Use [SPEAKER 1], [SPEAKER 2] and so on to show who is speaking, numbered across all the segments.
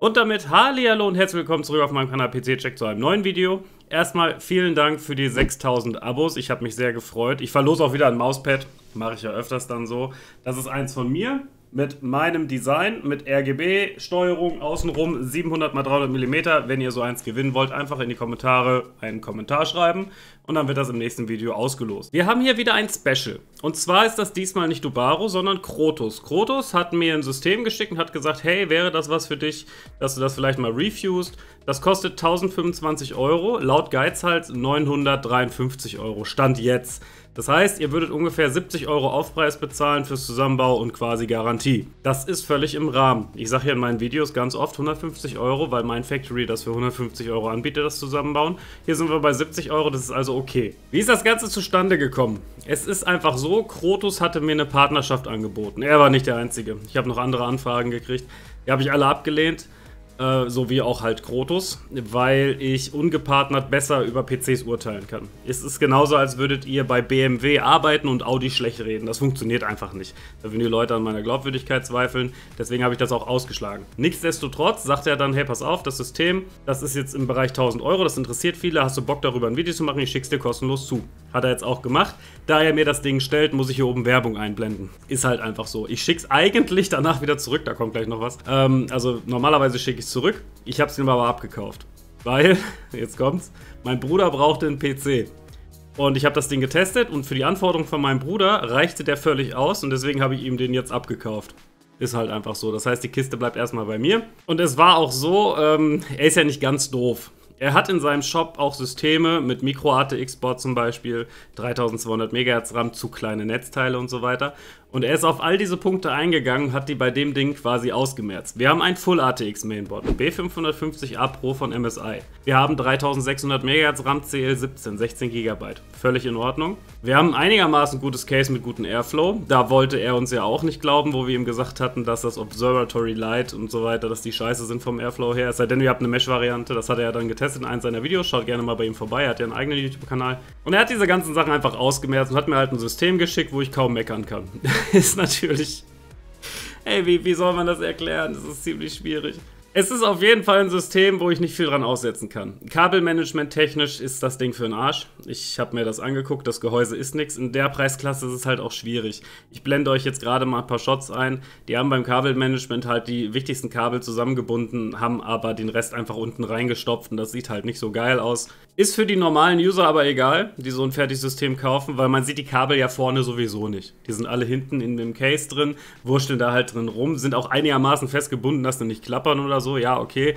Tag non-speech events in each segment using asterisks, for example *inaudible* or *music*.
[SPEAKER 1] Und damit Hallihallo und herzlich willkommen zurück auf meinem Kanal PC Check zu einem neuen Video. Erstmal vielen Dank für die 6000 Abos, ich habe mich sehr gefreut. Ich verlose auch wieder ein Mauspad, mache ich ja öfters dann so. Das ist eins von mir, mit meinem Design, mit RGB-Steuerung außenrum, 700 x 300 mm. Wenn ihr so eins gewinnen wollt, einfach in die Kommentare einen Kommentar schreiben und dann wird das im nächsten Video ausgelost. Wir haben hier wieder ein Special. Und zwar ist das diesmal nicht Dubaro, sondern Krotos. Krotos hat mir ein System geschickt und hat gesagt, hey, wäre das was für dich, dass du das vielleicht mal refused? Das kostet 1025 Euro, laut Geizhals 953 Euro, Stand jetzt. Das heißt, ihr würdet ungefähr 70 Euro Aufpreis bezahlen fürs Zusammenbau und quasi Garantie. Das ist völlig im Rahmen. Ich sage ja in meinen Videos ganz oft 150 Euro, weil mein Factory das für 150 Euro anbietet, das Zusammenbauen. Hier sind wir bei 70 Euro, das ist also okay. Wie ist das Ganze zustande gekommen? Es ist einfach so, Krotus hatte mir eine Partnerschaft angeboten. Er war nicht der Einzige. Ich habe noch andere Anfragen gekriegt. Die habe ich alle abgelehnt. Äh, so wie auch halt Krotos, weil ich ungepartnert besser über PCs urteilen kann. Es ist genauso, als würdet ihr bei BMW arbeiten und Audi schlecht reden. Das funktioniert einfach nicht. Da würden die Leute an meiner Glaubwürdigkeit zweifeln. Deswegen habe ich das auch ausgeschlagen. Nichtsdestotrotz sagt er dann, hey, pass auf, das System, das ist jetzt im Bereich 1000 Euro, das interessiert viele. Hast du Bock darüber ein Video zu machen? Ich schick's dir kostenlos zu. Hat er jetzt auch gemacht. Da er mir das Ding stellt, muss ich hier oben Werbung einblenden. Ist halt einfach so. Ich schick's eigentlich danach wieder zurück, da kommt gleich noch was. Ähm, also normalerweise schicke ich zurück. Ich habe es ihm aber abgekauft. Weil, *laughs* jetzt kommt's, mein Bruder brauchte einen PC. Und ich habe das Ding getestet und für die Anforderungen von meinem Bruder reichte der völlig aus und deswegen habe ich ihm den jetzt abgekauft. Ist halt einfach so. Das heißt, die Kiste bleibt erstmal bei mir. Und es war auch so, ähm, er ist ja nicht ganz doof. Er hat in seinem Shop auch Systeme mit Micro-ATX-Board zum Beispiel, 3200 MHz RAM, zu kleine Netzteile und so weiter. Und er ist auf all diese Punkte eingegangen hat die bei dem Ding quasi ausgemerzt. Wir haben ein Full ATX Mainboard, ein B550A Pro von MSI. Wir haben 3600 MHz RAM CL17, 16 GB. Völlig in Ordnung. Wir haben einigermaßen gutes Case mit gutem Airflow. Da wollte er uns ja auch nicht glauben, wo wir ihm gesagt hatten, dass das Observatory Light und so weiter, dass die scheiße sind vom Airflow her. Es sei denn, ihr habt eine Mesh-Variante. Das hat er ja dann getestet in einem seiner Videos. Schaut gerne mal bei ihm vorbei. Er hat ja einen eigenen YouTube-Kanal. Und er hat diese ganzen Sachen einfach ausgemerzt und hat mir halt ein System geschickt, wo ich kaum meckern kann. *laughs* *laughs* ist natürlich. Ey, wie, wie soll man das erklären? Das ist ziemlich schwierig. Es ist auf jeden Fall ein System, wo ich nicht viel dran aussetzen kann. Kabelmanagement technisch ist das Ding für den Arsch. Ich habe mir das angeguckt, das Gehäuse ist nichts. In der Preisklasse ist es halt auch schwierig. Ich blende euch jetzt gerade mal ein paar Shots ein. Die haben beim Kabelmanagement halt die wichtigsten Kabel zusammengebunden, haben aber den Rest einfach unten reingestopft und das sieht halt nicht so geil aus. Ist für die normalen User aber egal, die so ein Fertigsystem kaufen, weil man sieht die Kabel ja vorne sowieso nicht. Die sind alle hinten in dem Case drin, wurschteln da halt drin rum, sind auch einigermaßen festgebunden, dass sie nicht klappern oder so so, ja, okay.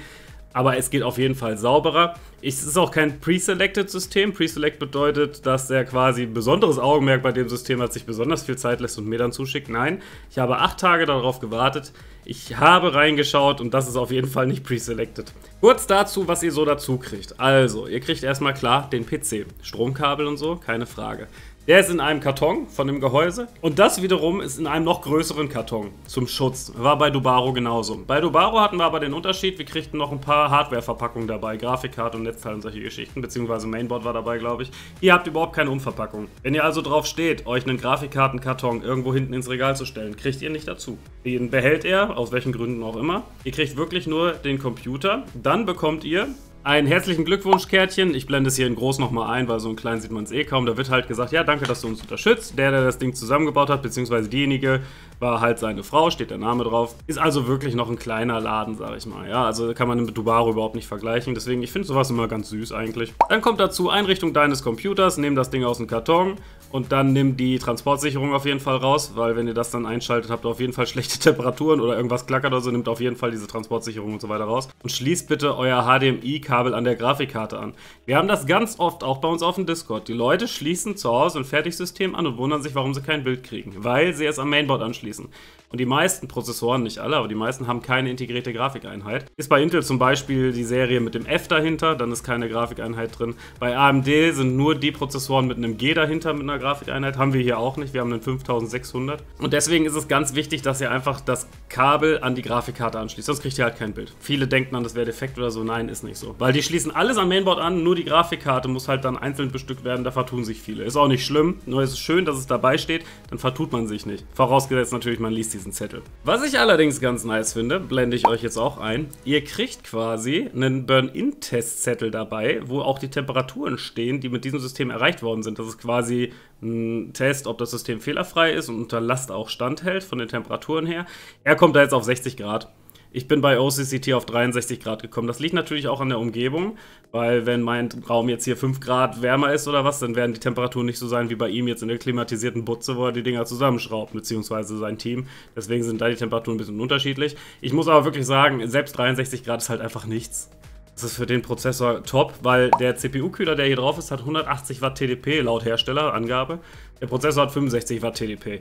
[SPEAKER 1] Aber es geht auf jeden Fall sauberer. Es ist auch kein Pre-Selected-System. Pre-Select bedeutet, dass er quasi ein besonderes Augenmerk bei dem System hat, sich besonders viel Zeit lässt und mir dann zuschickt. Nein, ich habe acht Tage darauf gewartet. Ich habe reingeschaut und das ist auf jeden Fall nicht Pre-Selected. Kurz dazu, was ihr so dazu kriegt. Also, ihr kriegt erstmal klar den PC. Stromkabel und so, keine Frage. Der ist in einem Karton von dem Gehäuse und das wiederum ist in einem noch größeren Karton zum Schutz. War bei Dubaro genauso. Bei Dubaro hatten wir aber den Unterschied, wir kriegten noch ein paar Hardware-Verpackungen dabei, Grafikkarte und Netzteil und solche Geschichten, beziehungsweise Mainboard war dabei, glaube ich. Ihr habt überhaupt keine Umverpackung. Wenn ihr also drauf steht, euch einen Grafikkartenkarton irgendwo hinten ins Regal zu stellen, kriegt ihr nicht dazu. Den behält er, aus welchen Gründen auch immer. Ihr kriegt wirklich nur den Computer. Dann bekommt ihr ein herzlichen Glückwunsch-Kärtchen. Ich blende es hier in groß nochmal ein, weil so ein klein sieht man es eh kaum. Da wird halt gesagt, ja, danke, dass du uns unterstützt. Der, der das Ding zusammengebaut hat, beziehungsweise diejenige, war halt seine Frau, steht der Name drauf. Ist also wirklich noch ein kleiner Laden, sag ich mal. Ja, also kann man mit Dubaro überhaupt nicht vergleichen. Deswegen, ich finde sowas immer ganz süß eigentlich. Dann kommt dazu Einrichtung deines Computers. Nehm das Ding aus dem Karton und dann nimm die Transportsicherung auf jeden Fall raus, weil wenn ihr das dann einschaltet, habt ihr auf jeden Fall *laughs* schlechte Temperaturen oder irgendwas klackert oder so, nimmt auf jeden Fall diese Transportsicherung und so weiter raus. Und schließt bitte euer HDMI-Kabel Kabel an der Grafikkarte an. Wir haben das ganz oft, auch bei uns auf dem Discord. Die Leute schließen zu Hause ein Fertigsystem an und wundern sich, warum sie kein Bild kriegen, weil sie es am Mainboard anschließen. Und die meisten Prozessoren, nicht alle, aber die meisten haben keine integrierte Grafikeinheit. Ist bei Intel zum Beispiel die Serie mit dem F dahinter, dann ist keine Grafikeinheit drin. Bei AMD sind nur die Prozessoren mit einem G dahinter mit einer Grafikeinheit. Haben wir hier auch nicht, wir haben einen 5600. Und deswegen ist es ganz wichtig, dass ihr einfach das Kabel an die Grafikkarte anschließt, sonst kriegt ihr halt kein Bild. Viele denken dann, das wäre defekt oder so, nein, ist nicht so. weil die schließen alles am Mainboard an, nur die Grafikkarte muss halt dann einzeln bestückt werden, da vertun sich viele. Ist auch nicht schlimm, nur es ist schön, dass es dabei steht, dann vertut man sich nicht. Vorausgesetzt natürlich, man liest diesen Zettel. Was ich allerdings ganz nice finde, blende ich euch jetzt auch ein, ihr kriegt quasi einen Burn-In-Testzettel dabei, wo auch die Temperaturen stehen, die mit diesem System erreicht worden sind. Das ist quasi ein Test, ob das System fehlerfrei ist und unter Last auch standhält von den Temperaturen her. Er kommt da jetzt auf 60 Grad. Ich bin bei OCCT auf 63 Grad gekommen. Das liegt natürlich auch an der Umgebung, weil wenn mein Raum jetzt hier 5 Grad wärmer ist oder was, dann werden die Temperaturen nicht so sein wie bei ihm jetzt in der klimatisierten Butze, wo er die Dinger zusammenschraubt, beziehungsweise sein Team. Deswegen sind da die Temperaturen ein bisschen unterschiedlich. Ich muss aber wirklich sagen, selbst 63 Grad ist halt einfach nichts. Das ist für den Prozessor top, weil der CPU-Kühler, der hier drauf ist, hat 180 Watt TDP laut Herstellerangabe. Der Prozessor hat 65 Watt TDP.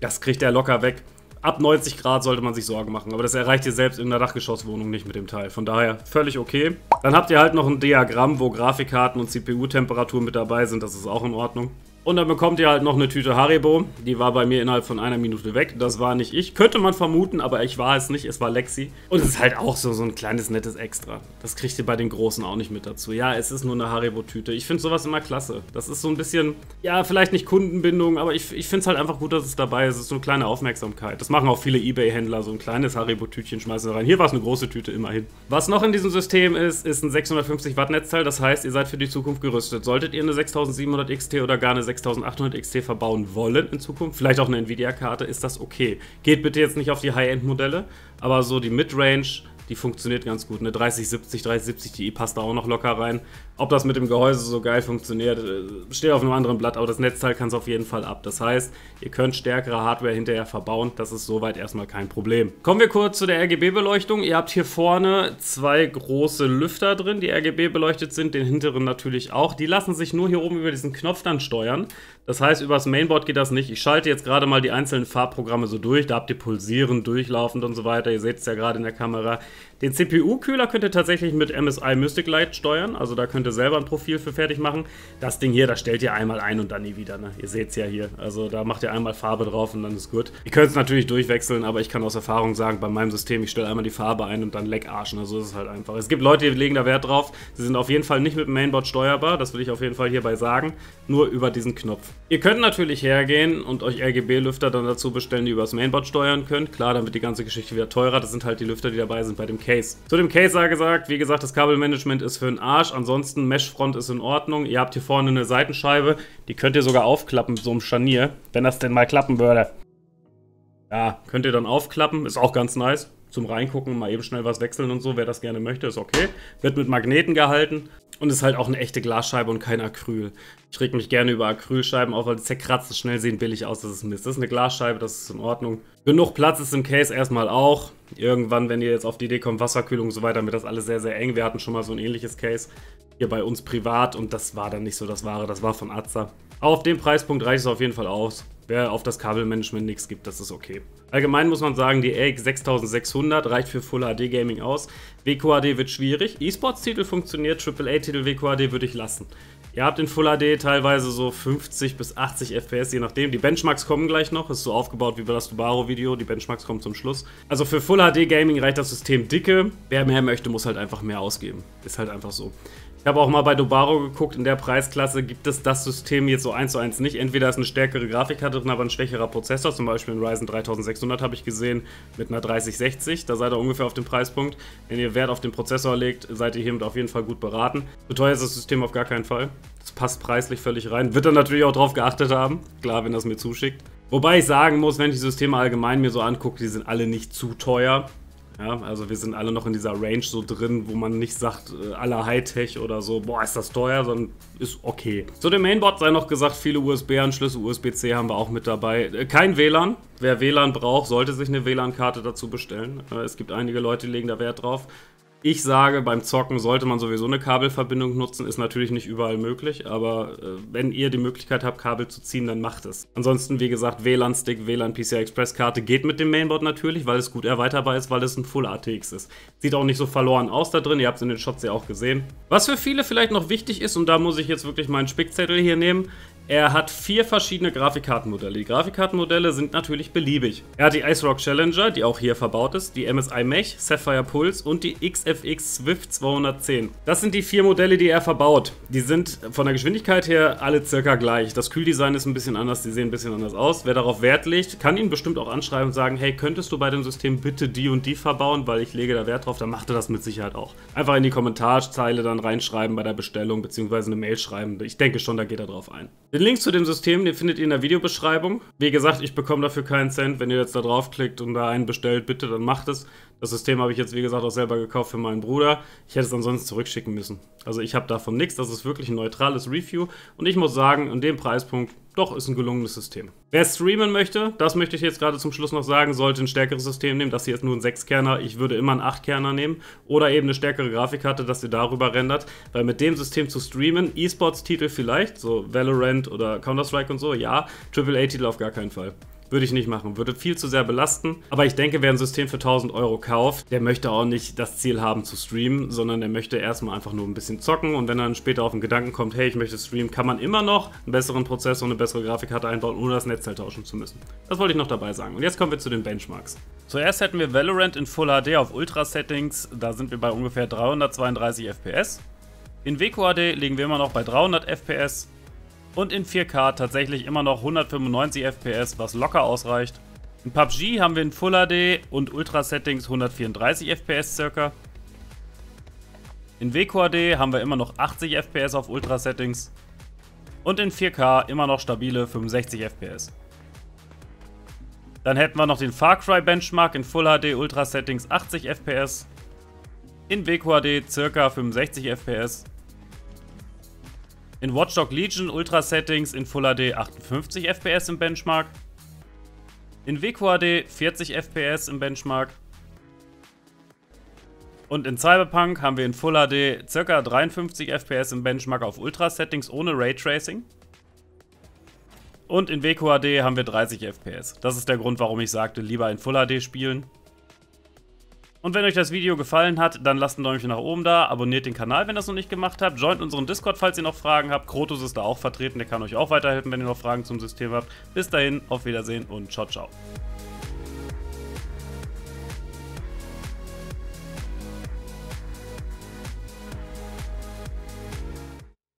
[SPEAKER 1] Das kriegt er locker weg ab 90 Grad sollte man sich Sorgen machen. Aber das erreicht ihr selbst in der Dachgeschosswohnung nicht mit dem Teil. Von daher völlig okay. Dann habt ihr halt noch ein Diagramm, wo Grafikkarten und CPU-Temperatur mit dabei sind. Das ist auch in Ordnung. Und dann bekommt ihr halt noch eine Tüte Haribo. Die war bei mir innerhalb von einer Minute weg. Das war nicht ich. Könnte man vermuten, aber ich war es nicht. Es war Lexi. Und es ist halt auch so, so ein kleines, nettes Extra. Das kriegt ihr bei den Großen auch nicht mit dazu. Ja, es ist nur eine Haribo-Tüte. Ich finde sowas immer klasse. Das ist so ein bisschen, ja, vielleicht nicht Kundenbindung, aber ich, ich finde es halt einfach gut, dass es dabei ist. Es ist so eine kleine Aufmerksamkeit. Das machen auch viele Ebay-Händler. So ein kleines Haribo-Tütchen schmeißen rein. Hier war es eine große Tüte, immerhin. Was noch in diesem System ist, ist ein 650 Watt Netzteil. Das heißt, ihr seid für die Zukunft gerüstet. Solltet ihr eine 6700 XT oder gar eine 6800 XT verbauen wollen in Zukunft, vielleicht auch eine Nvidia-Karte, ist das okay. Geht bitte jetzt nicht auf die High-End-Modelle, aber so die Mid-Range die funktioniert ganz gut. Eine 3070, 3070 Ti passt da auch noch locker rein. Ob das mit dem Gehäuse so geil funktioniert, äh, steht auf einem anderen Blatt, aber das Netzteil kann es auf jeden Fall ab. Das heißt, ihr könnt stärkere Hardware hinterher verbauen. Das ist soweit erstmal kein Problem. Kommen wir kurz zu der RGB-Beleuchtung. Ihr habt hier vorne zwei große Lüfter drin, die RGB beleuchtet sind, den hinteren natürlich auch. Die lassen sich nur hier oben über diesen Knopf dann steuern. Das heißt, übers Mainboard geht das nicht. Ich schalte jetzt gerade mal die einzelnen Farbprogramme so durch. Da habt ihr pulsieren, durchlaufend und so weiter. Ihr seht es ja gerade in der Kamera. Den CPU-Kühler könnt ihr tatsächlich mit MSI Mystic Light steuern. Also da könnt ihr selber ein Profil für fertig machen. Das Ding hier, das stellt ihr einmal ein und dann nie wieder. Ne? Ihr seht es ja hier. Also da macht ihr einmal Farbe drauf und dann ist gut. Ihr könnt es natürlich durchwechseln, aber ich kann aus Erfahrung sagen, bei meinem System, ich stelle einmal die Farbe ein und dann leck Arschen. Also ist es halt einfach. Es gibt Leute, die legen da Wert drauf. Sie sind auf jeden Fall nicht mit dem Mainboard steuerbar. Das will ich auf jeden Fall hierbei sagen. Nur über diesen Knopf. Ihr könnt natürlich hergehen und euch RGB-Lüfter dann dazu bestellen, die übers Mainboard steuern könnt. Klar, dann wird die ganze Geschichte wieder teurer. Das sind halt die Lüfter, die dabei sind bei dem Case. Zu dem Case sei gesagt, wie gesagt, das Kabelmanagement ist für den Arsch. Ansonsten Meshfront ist in Ordnung. Ihr habt hier vorne eine Seitenscheibe. Die könnt ihr sogar aufklappen, so ein Scharnier. Wenn das denn mal klappen würde. Ja, könnt ihr dann aufklappen. Ist auch ganz nice zum Reingucken, mal eben schnell was wechseln und so. Wer das gerne möchte, ist okay. Wird mit Magneten gehalten und ist halt auch eine echte Glasscheibe und kein Acryl. Ich reg mich gerne über Acrylscheiben auf, weil die zerkratzen schnell sehen billig aus, das ist Mist. Das ist eine Glasscheibe, das ist in Ordnung. Genug Platz ist im Case erstmal auch. Irgendwann, wenn ihr jetzt auf die Idee kommt, Wasserkühlung und so weiter, wird das alles sehr, sehr eng. Wir hatten schon mal so ein ähnliches Case hier bei uns privat und das war dann nicht so das Wahre, das war von Azza. Auf dem Preispunkt reicht es auf jeden Fall aus. Wer auf das Kabelmanagement nichts gibt, das ist okay. Allgemein muss man sagen, die RX 6600 reicht für Full HD Gaming aus. WQHD wird schwierig. E-Sports-Titel funktioniert, AAA-Titel WQHD würde ich lassen. Ihr habt in Full HD teilweise so 50 bis 80 FPS, je nachdem. Die Benchmarks kommen gleich noch. Ist so aufgebaut wie bei das Dubaro-Video. Die Benchmarks kommen zum Schluss. Also für Full HD Gaming reicht das System dicke. Wer mehr möchte, muss halt einfach mehr ausgeben. Ist halt einfach so. Ich habe auch mal bei Dobaro geguckt, in der Preisklasse gibt es das System jetzt so eins zu eins nicht. Entweder ist eine stärkere Grafikkarte drin, aber ein schwächerer Prozessor, zum Beispiel ein Ryzen 3600 habe ich gesehen mit einer 3060, da seid ihr ungefähr auf dem Preispunkt. Wenn ihr Wert auf den Prozessor legt, seid ihr hiermit auf jeden Fall gut beraten. Beteuert ist das System auf gar keinen Fall. Das passt preislich völlig rein. Wird dann natürlich auch drauf geachtet haben, klar, wenn das mir zuschickt. Wobei ich sagen muss, wenn ich die Systeme allgemein mir so angucke, die sind alle nicht zu teuer. Ja, also wir sind alle noch in dieser Range so drin, wo man nicht sagt, äh, aller Hightech oder so, boah, ist das teuer, sondern ist okay. Zu dem Mainboard sei noch gesagt, viele USB-Anschlüsse, USB-C haben wir auch mit dabei. Äh, kein WLAN. Wer WLAN braucht, sollte sich eine WLAN-Karte dazu bestellen. Äh, es gibt einige Leute, die legen da Wert drauf. Ich sage, beim Zocken sollte man sowieso eine Kabelverbindung nutzen. Ist natürlich nicht überall möglich, aber äh, wenn ihr die Möglichkeit habt, Kabel zu ziehen, dann macht es. Ansonsten, wie gesagt, WLAN-Stick, WLAN PCI Express-Karte geht mit dem Mainboard natürlich, weil es gut erweiterbar ist, weil es ein Full ATX ist. Sieht auch nicht so verloren aus da drin, ihr habt es in den Shots ja auch gesehen. Was für viele vielleicht noch wichtig ist, und da muss ich jetzt wirklich meinen Spickzettel hier nehmen, Er hat vier verschiedene Grafikkartenmodelle. Die Grafikkartenmodelle sind natürlich beliebig. Er hat die Ice Rock Challenger, die auch hier verbaut ist, die MSI Mech, Sapphire Pulse und die XFX Swift 210. Das sind die vier Modelle, die er verbaut. Die sind von der Geschwindigkeit her alle circa gleich. Das Kühldesign ist ein bisschen anders, die sehen ein bisschen anders aus. Wer darauf Wert legt, kann ihn bestimmt auch anschreiben und sagen, hey, könntest du bei dem System bitte die und die verbauen, weil ich lege da Wert drauf, dann macht er das mit Sicherheit auch. Einfach in die Kommentarzeile dann reinschreiben bei der Bestellung, beziehungsweise eine Mail schreiben. Ich denke schon, da geht er drauf ein. Den Link zu dem System, den findet ihr in der Videobeschreibung. Wie gesagt, ich bekomme dafür keinen Cent. Wenn ihr jetzt da draufklickt und da einen bestellt, bitte, dann macht es. Das System habe ich jetzt, wie gesagt, auch selber gekauft für meinen Bruder. Ich hätte es ansonsten zurückschicken müssen. Also ich habe davon nichts. Das ist wirklich ein neutrales Review. Und ich muss sagen, in dem Preispunkt doch, ist ein gelungenes System. Wer streamen möchte, das möchte ich jetzt gerade zum Schluss noch sagen, sollte ein stärkeres System nehmen. Das hier ist nur ein 6-Kerner. Ich würde immer einen 8-Kerner nehmen. Oder eben eine stärkere Grafikkarte, dass ihr darüber rendert. Weil mit dem System zu streamen, E-Sports-Titel vielleicht, so Valorant oder Counter-Strike und so, ja. AAA-Titel auf gar keinen Fall. Würde ich nicht machen. Würde viel zu sehr belasten. Aber ich denke, wer ein System für 1000 Euro kauft, der möchte auch nicht das Ziel haben zu streamen, sondern der möchte erstmal einfach nur ein bisschen zocken. Und wenn dann später auf den Gedanken kommt, hey, ich möchte streamen, kann man immer noch einen besseren Prozessor und eine bessere Grafikkarte einbauen, ohne das Netzteil tauschen zu müssen. Das wollte ich noch dabei sagen. Und jetzt kommen wir zu den Benchmarks. Zuerst hätten wir Valorant in Full HD auf Ultra Settings. Da sind wir bei ungefähr 332 FPS. In WQHD liegen wir immer noch bei 300 FPS und in 4K tatsächlich immer noch 195 FPS, was locker ausreicht. In PUBG haben wir in Full HD und Ultra Settings 134 FPS circa. In WQHD haben wir immer noch 80 FPS auf Ultra Settings. Und in 4K immer noch stabile 65 FPS. Dann hätten wir noch den Far Cry Benchmark in Full HD Ultra Settings 80 FPS. In WQHD circa 65 FPS in Watchdog Legion Ultra Settings in Full HD 58 FPS im Benchmark. In WQHD 40 FPS im Benchmark. Und in Cyberpunk haben wir in Full HD ca. 53 FPS im Benchmark auf Ultra Settings ohne Raytracing. Und in WQHD haben wir 30 FPS. Das ist der Grund, warum ich sagte, lieber in Full HD spielen. Und wenn euch das Video gefallen hat, dann lasst ein Däumchen nach oben da, abonniert den Kanal, wenn ihr das noch nicht gemacht habt, joint unseren Discord, falls ihr noch Fragen habt. Krotos ist da auch vertreten, der kann euch auch weiterhelfen, wenn ihr noch Fragen zum System habt. Bis dahin, auf Wiedersehen und ciao, ciao.